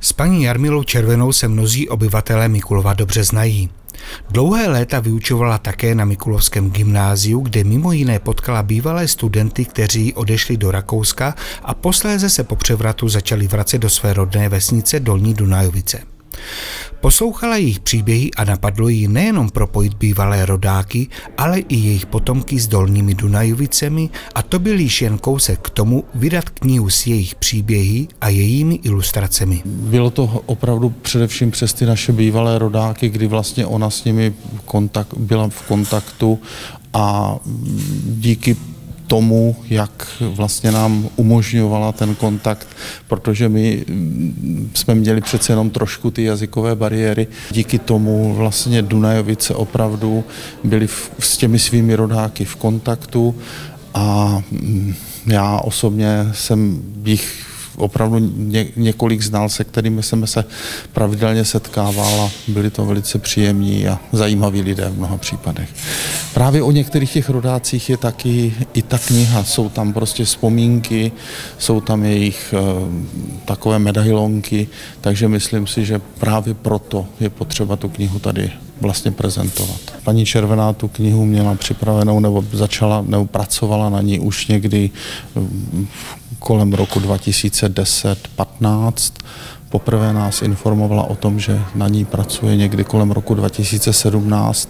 S paní Jarmilou Červenou se mnozí obyvatelé Mikulova dobře znají. Dlouhé léta vyučovala také na Mikulovském gymnáziu, kde mimo jiné potkala bývalé studenty, kteří odešli do Rakouska a posléze se po převratu začali vracet do své rodné vesnice Dolní Dunajovice. Poslouchala jejich příběhy a napadlo jí nejenom propojit bývalé rodáky, ale i jejich potomky s dolními Dunajovicemi a to byl již jen kousek k tomu vydat knihu s jejich příběhy a jejími ilustracemi. Bylo to opravdu především přes ty naše bývalé rodáky, kdy vlastně ona s nimi kontakt, byla v kontaktu a díky tomu, jak vlastně nám umožňovala ten kontakt, protože my mm, jsme měli přece jenom trošku ty jazykové bariéry. Díky tomu vlastně Dunajovice opravdu byli v, s těmi svými rodáky v kontaktu a mm, já osobně jsem jich opravdu ně, několik znal, se kterými jsem se pravidelně setkával a byli to velice příjemní a zajímaví lidé v mnoha případech. Právě o některých těch rodácích je taky i ta kniha, jsou tam prostě vzpomínky, jsou tam jejich uh, takové medailonky, takže myslím si, že právě proto je potřeba tu knihu tady vlastně prezentovat. Paní Červená tu knihu měla připravenou nebo začala nebo pracovala na ní už někdy kolem roku 2010-15. Poprvé nás informovala o tom, že na ní pracuje někdy kolem roku 2017,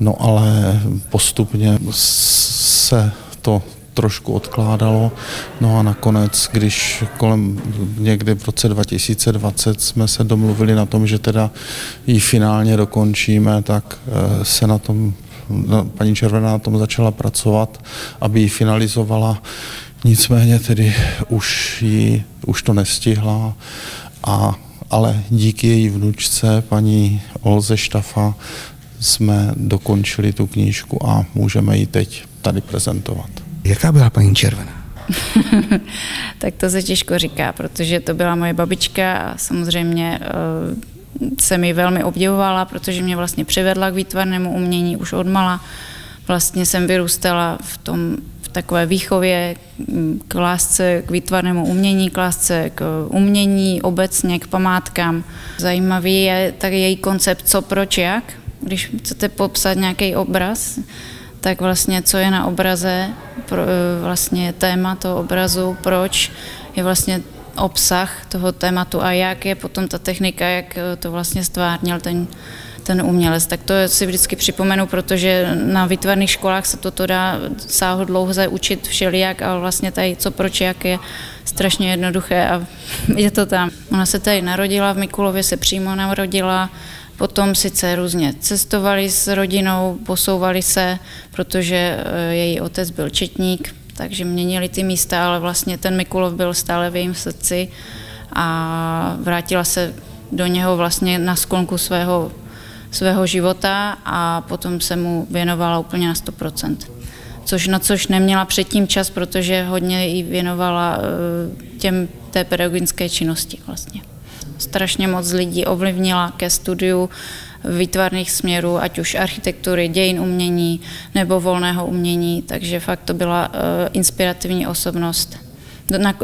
no ale postupně se to trošku odkládalo. No a nakonec, když kolem někdy v roce 2020 jsme se domluvili na tom, že teda ji finálně dokončíme, tak eh, se na tom paní Červená na tom začala pracovat, aby ji finalizovala. Nicméně tedy už, jí, už to nestihla, a, ale díky její vnučce, paní Olze Štafa, jsme dokončili tu knížku a můžeme ji teď tady prezentovat. Jaká byla paní Červená? tak to se těžko říká, protože to byla moje babička a samozřejmě uh, jsem ji velmi obdivovala, protože mě vlastně přivedla k výtvarnému umění už od mala. Vlastně jsem vyrůstala v tom takové výchově k lásce k výtvarnému umění, k lásce k umění obecně, k památkám. Zajímavý je tak její koncept co, proč, jak. Když chcete popsat nějaký obraz, tak vlastně co je na obraze, pro, vlastně téma toho obrazu, proč je vlastně obsah toho tématu a jak je potom ta technika, jak to vlastně stvárnil ten ten umělec. Tak to si vždycky připomenu, protože na výtvarných školách se toto dá sáho dlouze učit všelijak, ale vlastně tady co proč jak je strašně jednoduché a je to tam. Ona se tady narodila, v Mikulově se přímo narodila, Potom sice různě cestovali s rodinou, posouvali se, protože eh, její otec byl četník, takže měnili ty místa, ale vlastně ten Mikulov byl stále v jejím srdci a vrátila se do něho vlastně na sklonku svého svého života a potom se mu věnovala úplně na 100%. Což na což neměla předtím čas, protože hodně jí věnovala eh, těm té pedagogické činnosti vlastně. Strašně moc lidí ovlivnila ke studiu výtvarných směrů, ať už architektury, dějin umění nebo volného umění, takže fakt to byla uh, inspirativní osobnost.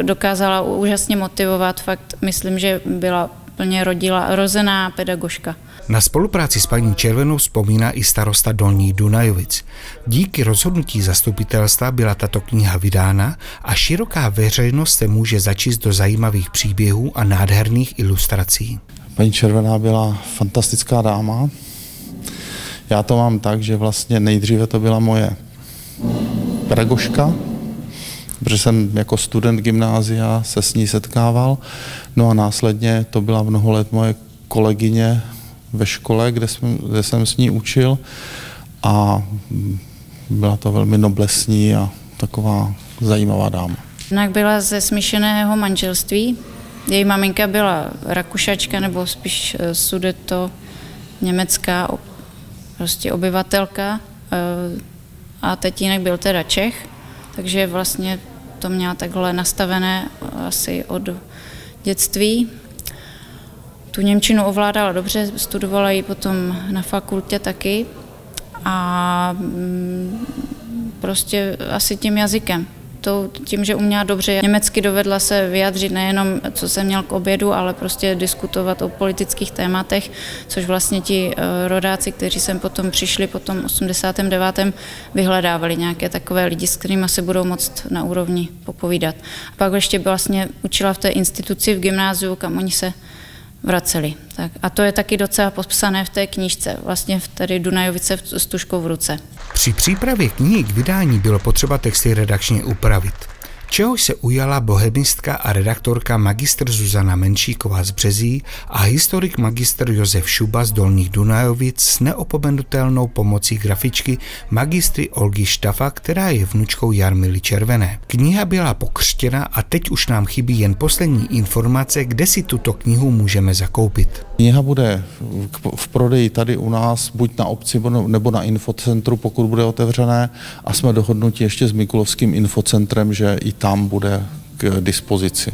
Dokázala úžasně motivovat, fakt myslím, že byla plně rodila, rozená pedagožka. Na spolupráci s paní Červenou vzpomíná i starosta Dolní Dunajovic. Díky rozhodnutí zastupitelstva byla tato kniha vydána a široká veřejnost se může začíst do zajímavých příběhů a nádherných ilustrací. Paní Červená byla fantastická dáma. Já to mám tak, že vlastně nejdříve to byla moje pedagožka, protože jsem jako student gymnázia se s ní setkával. No a následně to byla mnoho let moje kolegyně ve škole, kde jsem, kde jsem s ní učil a byla to velmi noblesní a taková zajímavá dáma. Jinak byla ze smíšeného manželství. Její maminka byla rakušačka nebo spíš eh, sudeto německá prostě obyvatelka eh, a tatínek byl teda Čech, takže vlastně to měla takhle nastavené asi od dětství. Tu Němčinu ovládala dobře, studovala ji potom na fakultě taky a mm, prostě asi tím jazykem. To, tím, že uměla dobře německy, dovedla se vyjádřit nejenom, co jsem měl k obědu, ale prostě diskutovat o politických tématech, což vlastně ti eh, rodáci, kteří sem potom přišli po tom 89. vyhledávali nějaké takové lidi, s kterými se budou moct na úrovni popovídat. A pak ještě vlastně učila v té instituci v gymnáziu, kam oni se vraceli. Tak, a to je taky docela popsané v té knížce, vlastně v tady Dunajovice s tuškou v ruce. Při přípravě knihy k vydání bylo potřeba texty redakčně upravit čehož se ujala bohemistka a redaktorka magistr Zuzana Menšíková z Březí a historik magistr Josef Šuba z Dolních Dunajovic s neopomenutelnou pomocí grafičky magistry Olgy Štafa, která je vnučkou Jarmily Červené. Kniha byla pokřtěna a teď už nám chybí jen poslední informace, kde si tuto knihu můžeme zakoupit. Kniha bude v prodeji tady u nás, buď na obci nebo na infocentru, pokud bude otevřené a jsme dohodnuti ještě s Mikulovským infocentrem, že i tam bude k dispozici.